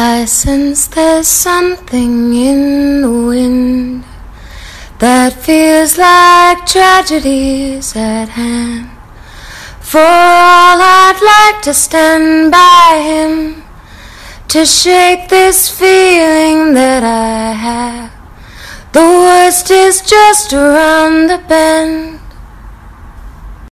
I sense there's something in the wind that feels like tragedy's at hand. For all I'd like to stand by him to shake this feeling that I have. The worst is just around the bend.